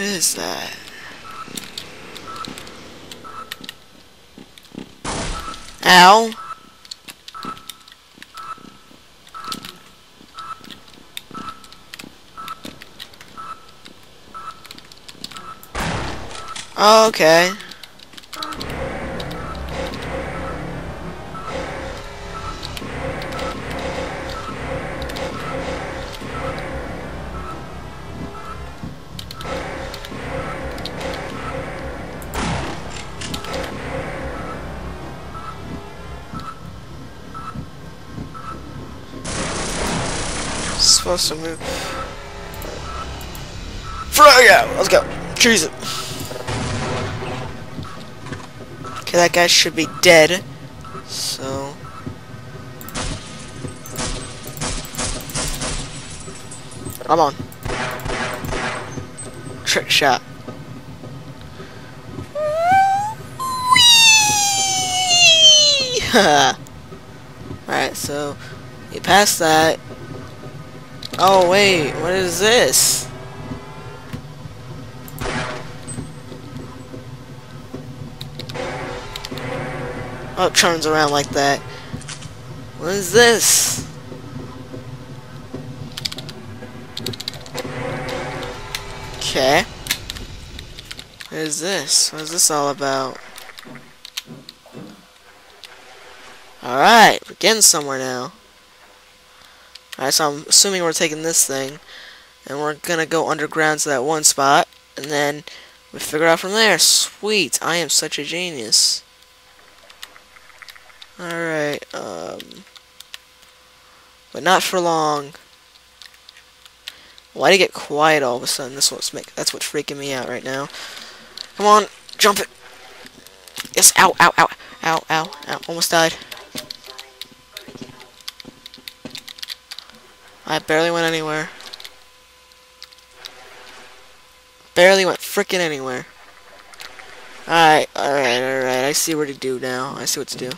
What is that? Ow. Okay. Supposed to move. Let's go. Trees it. Okay, that guy should be dead. So. Come on. Trick shot. Alright, so you pass that. Oh wait, what is this? Oh, it turns around like that. What is this? Okay. What is this? What is this all about? Alright, we're getting somewhere now. Alright, so I'm assuming we're taking this thing. And we're gonna go underground to that one spot. And then we figure out from there. Sweet, I am such a genius. Alright, um... But not for long. Why did it get quiet all of a sudden? This what's make that's what's freaking me out right now. Come on, jump it. Yes, ow, ow, ow, ow, ow, ow. Almost died. I barely went anywhere. Barely went frickin' anywhere. Alright, alright, alright. I see what to do now. I see what to do.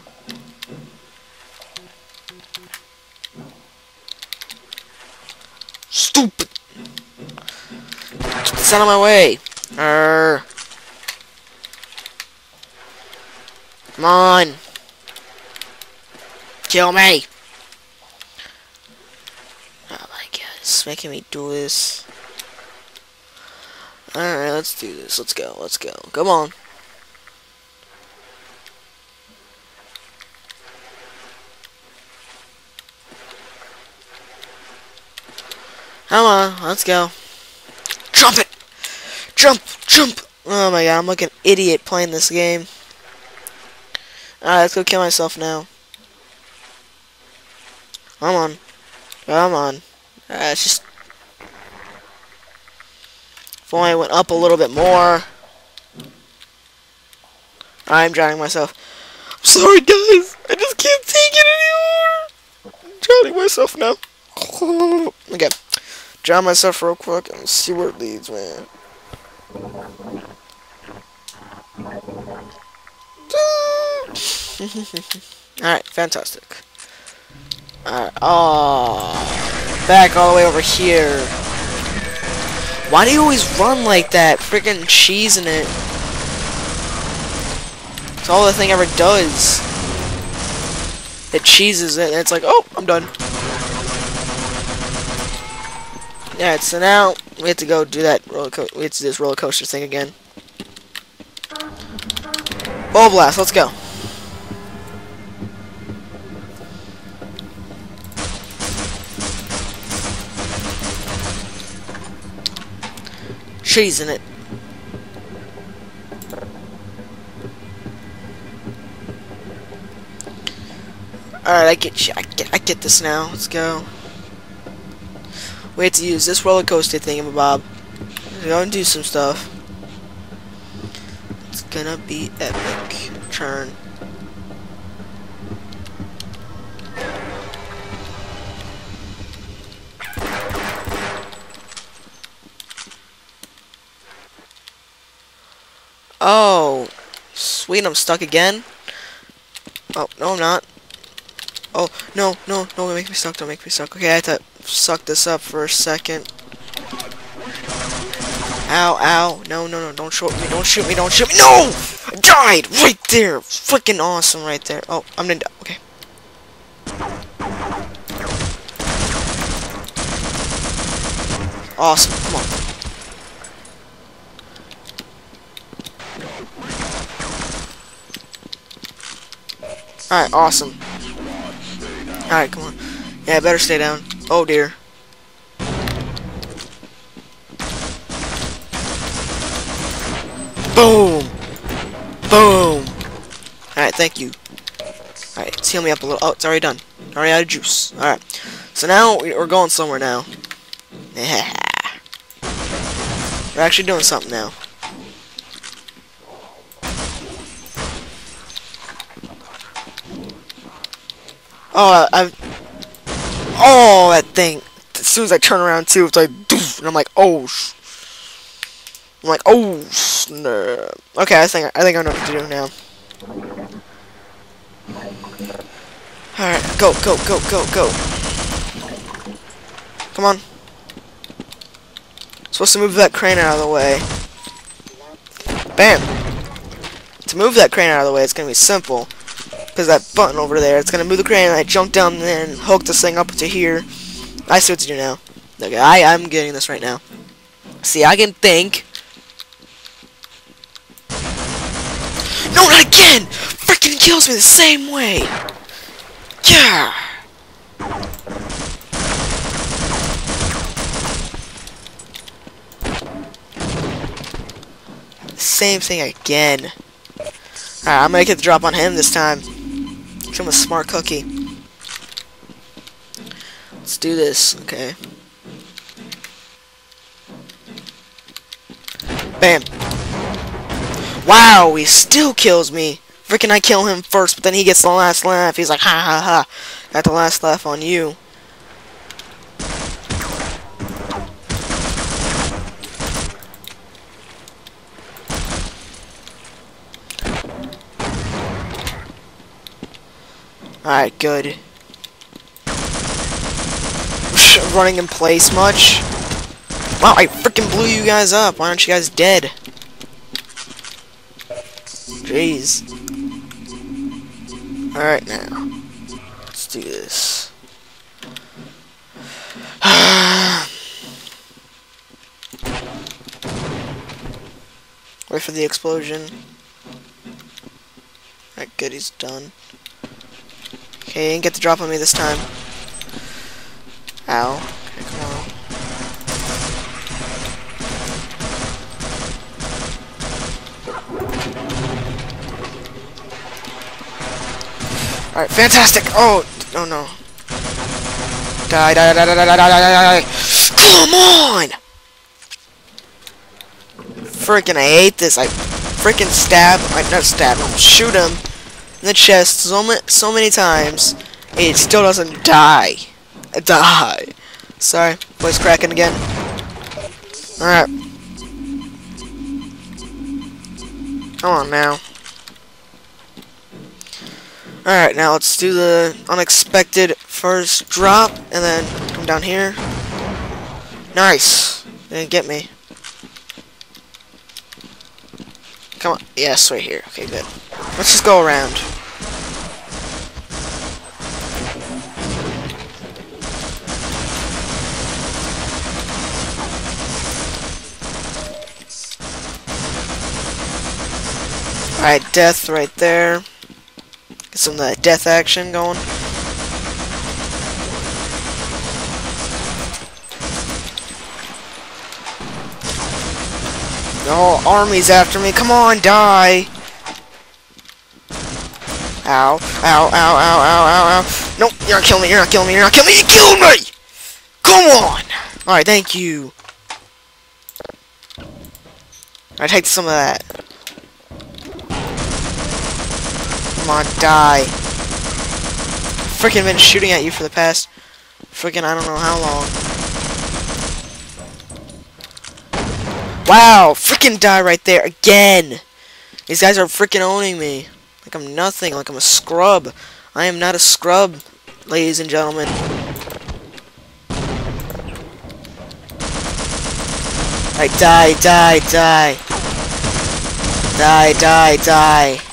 Stupid! Get out of my way! Arr. Come on! Kill me! Oh my god, it's making me do this. Alright, let's do this. Let's go, let's go. Come on. Come on, let's go. Jump it! Jump! Jump! Oh my god, I'm like an idiot playing this game. Alright, let's go kill myself now. Come on. Come on. Uh, it's just... If only I went up a little bit more. I'm drowning myself. I'm sorry, guys. I just can't take it anymore. I'm drowning myself now. okay. Drown myself real quick and see where it leads, man. Alright, fantastic. Alright, oh, back all the way over here. Why do you always run like that? Freaking cheese in it. It's all the thing ever does. It cheeses it, and it's like, oh, I'm done. Yeah, so now we have to go do that roller coaster. We have to do this roller coaster thing again. Ball blast, let's go. Cheese in it. Alright, I get you. I get, I get this now. Let's go. We have to use this roller coaster thingamabob. Go and do some stuff. It's gonna be epic. Turn. Oh, sweet, I'm stuck again. Oh, no, I'm not. Oh, no, no, no, don't make me stuck, don't make me stuck. Okay, I had to suck this up for a second. Ow, ow. No, no, no. Don't shoot me. Don't shoot me. Don't shoot me. No! I died! Right there! Freaking awesome right there. Oh, I'm gonna die. Okay. Awesome. Come on. Alright, awesome. Alright, come on. Yeah, I better stay down. Oh dear. Boom! Boom! Alright, thank you. Alright, let's heal me up a little. Oh, it's already done. Already out of juice. Alright. So now we're going somewhere now. Yeah. We're actually doing something now. Oh, I, Oh, that thing. As soon as I turn around too, it's like, and I'm like, oh, I'm like, oh, snap. Okay, I think I think I know what to do now. All right, go, go, go, go, go. Come on. Supposed to move that crane out of the way. Bam. To move that crane out of the way, it's gonna be simple. Because that button over there, it's gonna move the crane, and I jump down and hook this thing up to here. I see what to do now. Okay, I, I'm getting this right now. See, I can think. No, not again! Freaking kills me the same way! Yeah! Same thing again. Alright, I'm gonna get the drop on him this time. I'm a smart cookie. Let's do this, okay. Bam. Wow, he still kills me. Freaking I kill him first, but then he gets the last laugh. He's like, ha ha ha. Got the last laugh on you. Alright, good. Running in place much? Wow, I freaking blew you guys up. Why aren't you guys dead? Jeez. Alright now. Let's do this. Wait for the explosion. Alright, good, he's done. Okay, didn't get the drop on me this time. Ow. Okay, come on. Alright, fantastic! Oh! Oh no. Die, die, die, die, die, die, die, die, Come on! Freaking, I hate this. I freaking stab. I not stab him. Shoot him the chest so, ma so many times, it still doesn't die. Die. Sorry, voice cracking again. Alright. Come on now. Alright, now let's do the unexpected first drop, and then come down here. Nice. Didn't get me. Come on. Yes, right here. Okay, good. Let's just go around. Alright, death right there. Get some of that death action going. No, army's after me. Come on, die. Ow, ow, ow, ow, ow, ow, ow. Nope, you're not killing me, you're not killing me, you're not killing me, you killed me! Come on! Alright, thank you. Alright, take some of that. Come on, die. Freaking been shooting at you for the past freaking I don't know how long. Wow, freaking die right there again. These guys are freaking owning me. Like I'm nothing, like I'm a scrub. I am not a scrub, ladies and gentlemen. Alright, die, die, die. Die, die, die.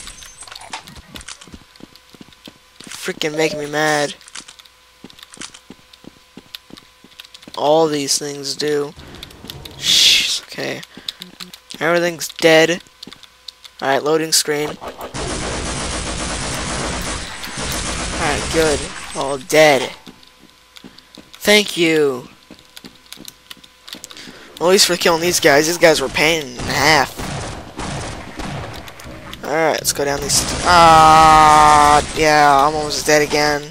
Freaking making me mad. All these things do. Shh, okay. Everything's dead. Alright, loading screen. Alright, good. All dead. Thank you. Well, at least for killing these guys. These guys were pain in half. Alright, let's go down these... Ah, uh, yeah, I'm almost dead again.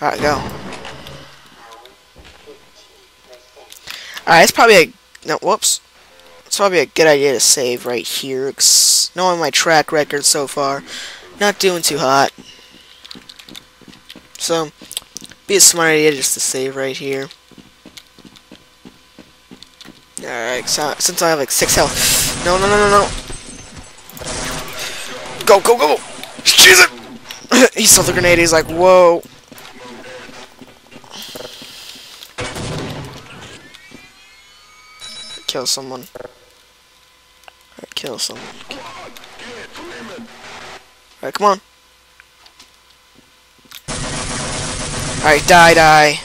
Alright, go. Alright, it's probably a... No, whoops. It's probably a good idea to save right here. Knowing my track record so far, not doing too hot. So, be a smart idea just to save right here. Alright, so, since I have like 6 health. No, no, no, no, no. Go, go, go! It! he saw the grenade, he's like, whoa. Kill someone. Right, kill someone. Alright, come on. Alright, die, die.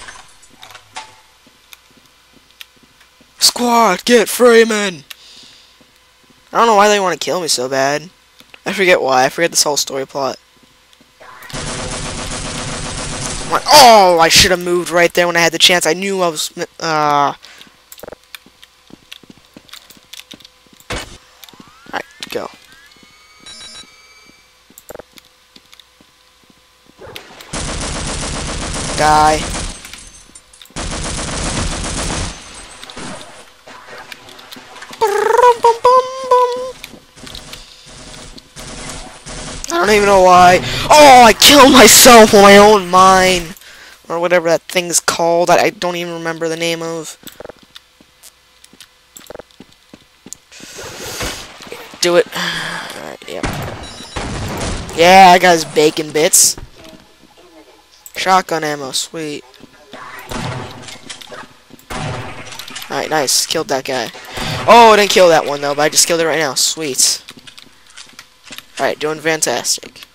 Squad, get Freeman! I don't know why they want to kill me so bad. I forget why. I forget this whole story plot. Oh, I should have moved right there when I had the chance. I knew I was... Uh, Alright, go. Die. Even know why. Oh, I killed myself with my own mine. Or whatever that thing's called. I, I don't even remember the name of. Do it. Alright, yeah. Yeah, I got his bacon bits. Shotgun ammo, sweet. Alright, nice. Killed that guy. Oh, I didn't kill that one, though, but I just killed it right now. Sweet. Alright, doing fantastic.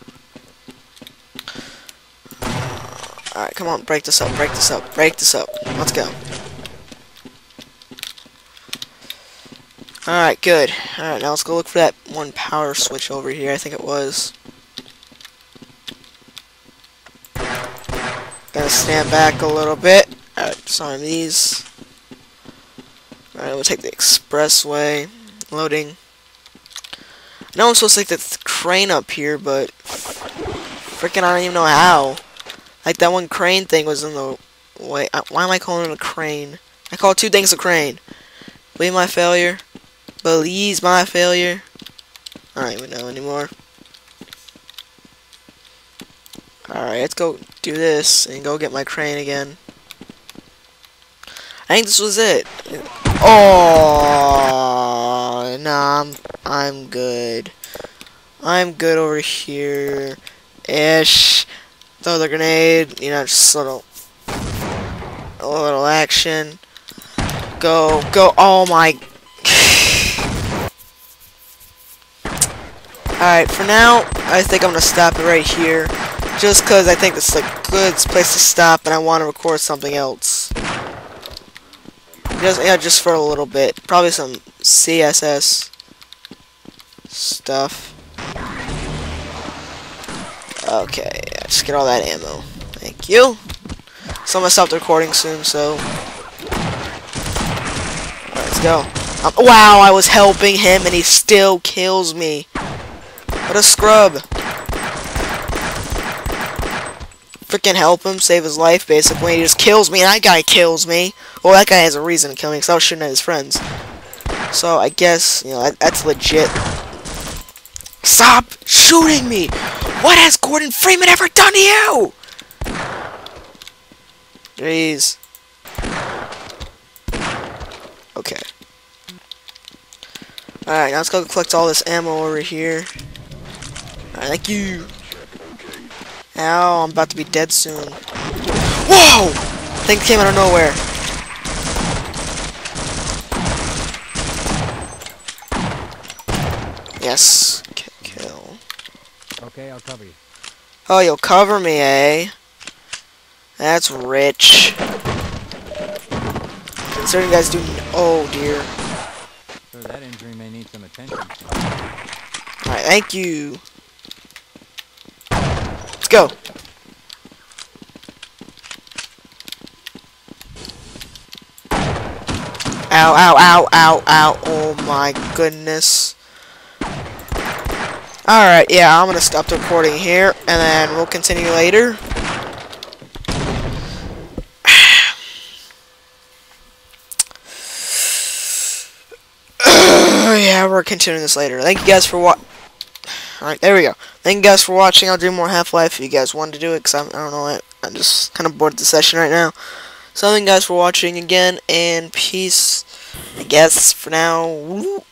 Alright, come on, break this up, break this up, break this up. Let's go. Alright, good. Alright, now let's go look for that one power switch over here, I think it was. Gotta stand back a little bit. Alright, disarm these. Alright, we'll take the expressway. Loading. I know I'm supposed to take the crane up here, but freaking I don't even know how. Like that one crane thing was in the way. Uh, why am I calling it a crane? I call two things a crane. Believe my failure. Believes my failure. I don't even know anymore. Alright, let's go do this and go get my crane again. I think this was it. Oh, nah, I'm, I'm good. I'm good over here. Ish. Throw the grenade, you know, just a little, a little action. Go, go, oh my. Alright, for now, I think I'm going to stop it right here. Just because I think it's a good place to stop and I want to record something else. Just, yeah, just for a little bit. Probably some CSS stuff. Okay, just get all that ammo. Thank you. So I'm gonna stop the recording soon, so... let's go. Um, wow, I was helping him and he still kills me. What a scrub freaking help him, save his life, basically. He just kills me, and that guy kills me. Well, that guy has a reason to kill me, because I was shooting at his friends. So, I guess, you know, that, that's legit. Stop shooting me! What has Gordon Freeman ever done to you? Jeez. Okay. Alright, now let's go collect all this ammo over here. Alright, thank you. Ow, I'm about to be dead soon. Whoa! Things came out of nowhere. Yes. Kill. Okay, I'll cover you. Oh, you'll cover me, eh? That's rich. Considering you guys do... Oh, dear. So that injury may need some attention. Alright, thank you. Let's go. Ow, ow, ow, ow, ow. Oh my goodness. Alright, yeah, I'm gonna stop the recording here, and then we'll continue later. yeah, we're continuing this later. Thank you guys for what. Alright, there we go. Thank you guys for watching. I'll do more Half-Life if you guys want to do it, because I don't know, I, I'm just kind of bored of the session right now. So thank you guys for watching again, and peace, I guess, for now.